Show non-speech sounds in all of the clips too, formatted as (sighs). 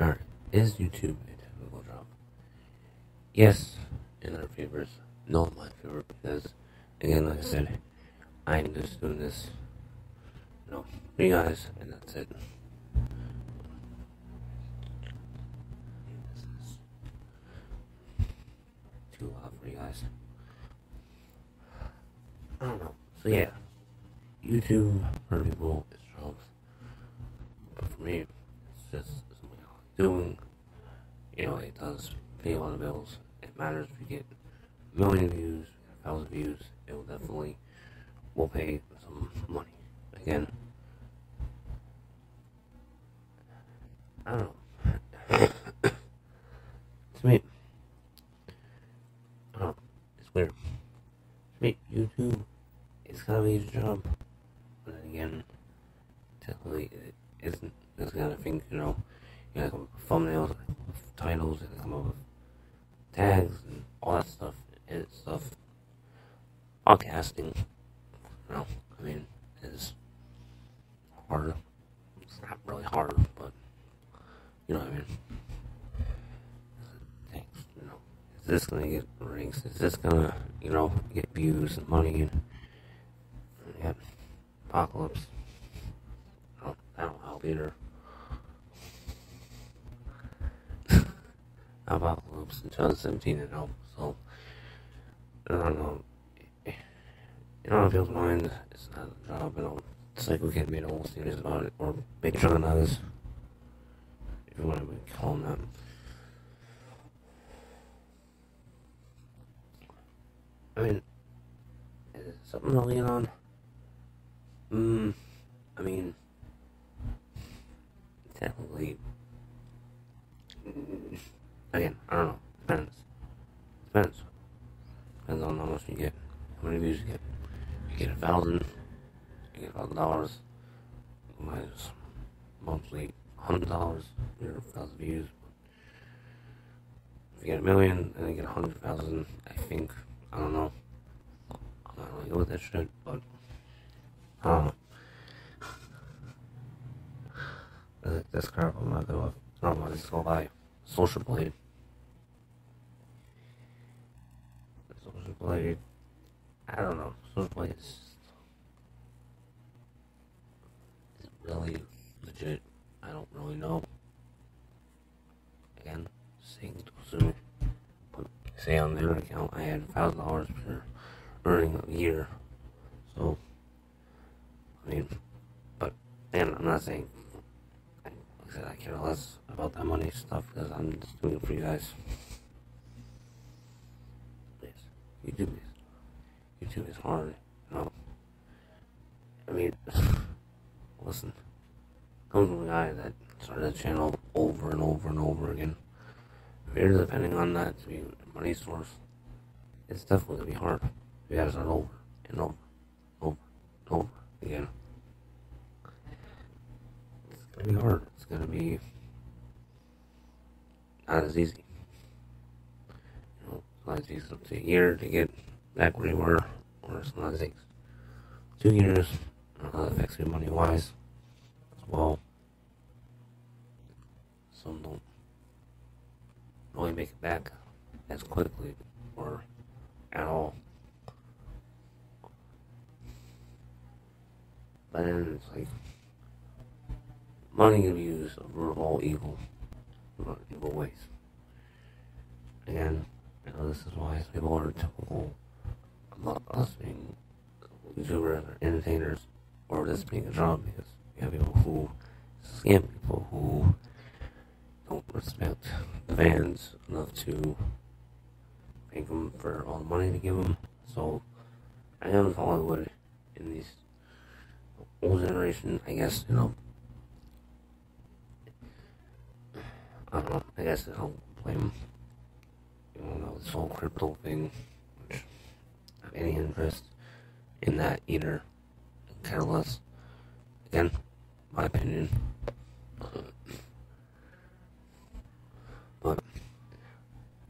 Alright, is YouTube a technical job? Yes, in our favors. No, my favor, because, again, like I said, I'm just doing this, for you guys, and that's it. Too loud for you guys. I don't know. So, yeah, YouTube for people is jobs. But for me, it's just doing. You know, it does pay a lot of bills. It matters if you get a million views, a thousand views, it will definitely will pay some money. Again, I don't know. (coughs) to me, I don't know. It's weird. To me, YouTube is kind of a job. But again, technically, it isn't this kind of thing, you know. You gotta come up with thumbnails, titles, and come up with tags and all that stuff. And stuff. Podcasting, know, I mean, is hard. It's not really hard, but you know what I mean. Thanks, you. Is this gonna get ratings? Is this gonna, you know, get views and money and yeah, apocalypse? Oh, that don't help either. Apocalypse in 2017 and help, so I don't know. You know, if people's mind, it's not a job, you know. It's like we can't make a whole series about it, or make on others. If you want to call them. I mean, is it something to lean on? Mm, I mean, technically, mm, again, I don't know. Depends. Depends. Depends on how much you get, how many views you get. You get a thousand, you get a thousand dollars. Minus monthly hundred dollars, your thousand views. If you get a million, then you get a hundred thousand. I think. I don't know. I'm not really good with that shit, but I don't know. I think This crap I'm not. I don't go by social blade. Blade. I don't know. Blade is, really legit. I don't really know. Again, saying to assume. But say on their account I had thousand dollars per earning a year. So I mean but and I'm not saying like I said I care less about that money stuff because I'm just doing it for you guys. YouTube is YouTube is hard, know. I mean (sighs) listen. Come from a guy that started a channel over and over and over again. If you're depending on that to be a money source, it's definitely gonna be hard. You gotta start over and over, over, and over again. It's gonna be hard. It's gonna be not as easy. Takes up to a year to get back where you were, or sometimes it takes two years. How that affects you money wise as well. Some don't really make it back as quickly or at all. But then it's like money can be used for all evil, evil ways. Again, know, this is why people are typical about us being YouTubers or entertainers or this being a job because you have people who scam people who don't respect the fans enough to thank them for all the money they give them. So I am Hollywood in these old generation, I guess, you know. I don't know, I guess I don't blame know, this whole crypto thing, which have any interest in that either. Care less. Again, my opinion. But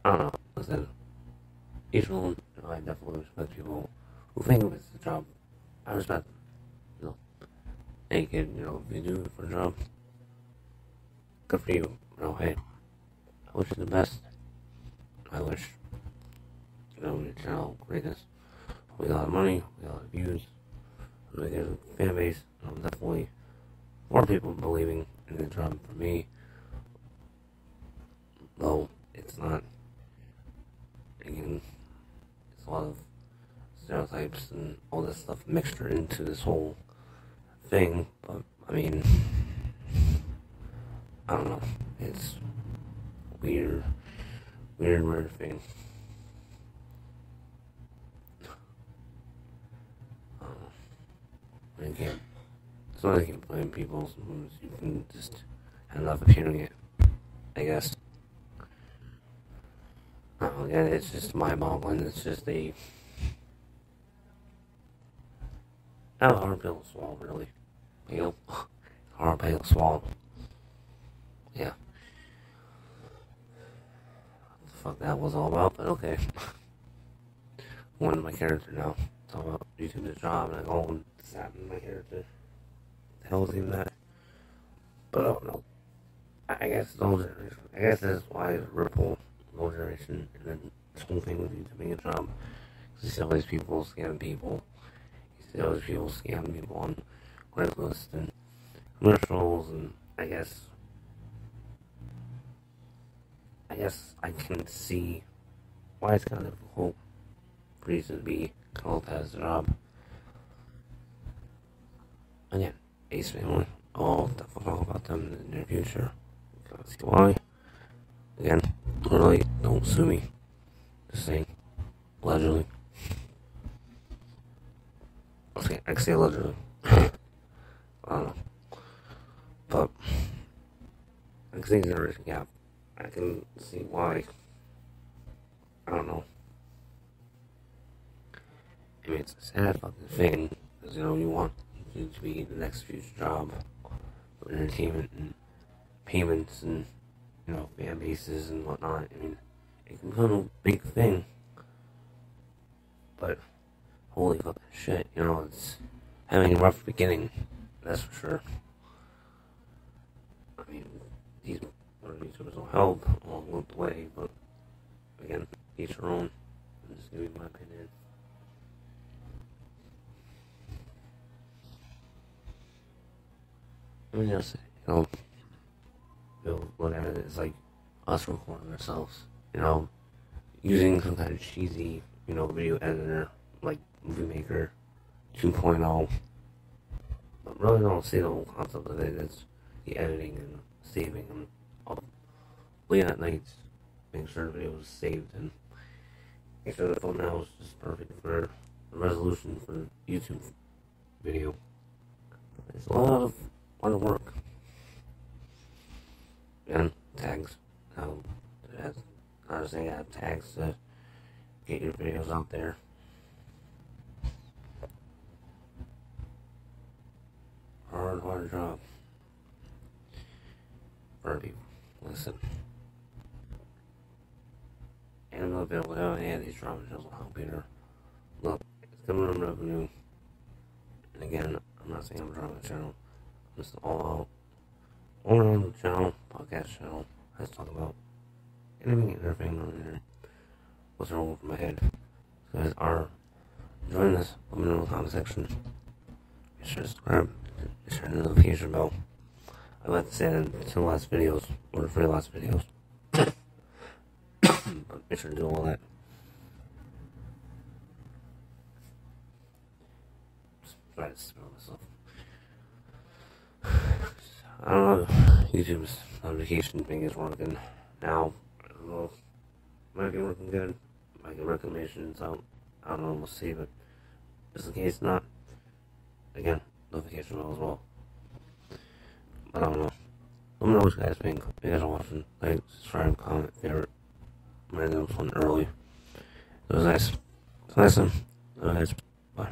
I don't know. Listen, each one, you know, I definitely respect people who think it's a job. I respect them. You know, hey kid, you know, if you do it for a job, good for you. you. know, hey, I wish you the best. I wish, your channel greatness. We got a lot of money, we got a lot of views, we get a fan base, I'm definitely more people believing in the job for me. Though it's not, again, it's a lot of stereotypes and all this stuff mixture into this whole thing. But I mean, I don't know. It's weird, weird, weird thing. Um, I can't. It's not like you can blame people. moods. You can just end up hearing it. I guess. Oh, yeah, it's just my boggling. It's just a. Not a hard pill to swallow, really. You (laughs) hard pill to swallow. Yeah. What the fuck that was all about, but okay. (laughs) One of my character now. Talk about uh, YouTube's job, and I go and this my character. Is even that? But I don't know. I guess it's all generation. I guess that's why it's Ripple, old generation, and then this whole thing with YouTube being a job. Because you see all these people scamming people. You see all these people scamming people on Craigslist and commercials, and I guess I guess I can see why it's kind of difficult for you to be called as a job. Again, Ace Family. I'll talk about them in the near future. Let's see why. Again, literally, don't sue me. Just saying. Allegedly. Okay, I say allegedly. (coughs) I don't know. But, I can see generation gap. I can see why. I don't know. I mean, it's a sad fucking thing, because, you know, you want it to be the next future job entertainment and payments and, you know, fan bases and whatnot. I mean, it can become a big thing. But, holy fucking shit, you know, it's having a rough beginning, that's for sure. I mean, these YouTubers will help along the way, but again, each their own. I'm just giving my opinion. I mean, just, you know, you'll look at it as like us recording ourselves, you know, using some kind of cheesy, you know, video editor like Movie Maker 2.0. But really don't see the whole concept of it. It's the editing and saving and all late at night, making sure the video was saved and make sure the thumbnail was just perfect for the resolution for YouTube video. Of a lot of work. And tags. Now, that's I have tags to get your videos out there. Hard, hard job. For people. Listen. And I'm available to yeah, these drama shows will help Peter. Look, it's coming from revenue. And again, I'm not saying I'm a drama channel. This is all out. All around the channel, podcast channel. Just talk about anything and everything there. What's wrong with my head? So guys are enjoying this, let me know in the comment section. Be sure to subscribe. Be sure to the notification bell. I like to say that in the last videos, or three last videos. (coughs) but make sure to do all that. Try to smell myself. (sighs) I don't know. YouTube's notification thing is working now. I don't. Might be working good. Might get recommendations out. I don't know. We'll see. But just in case not, again, notification bell as well. I don't know. Let me know what you guys think. You guys are watching, like, subscribe, comment, favorite. My name was one early. It was nice. It was nice. It was nice. Bye.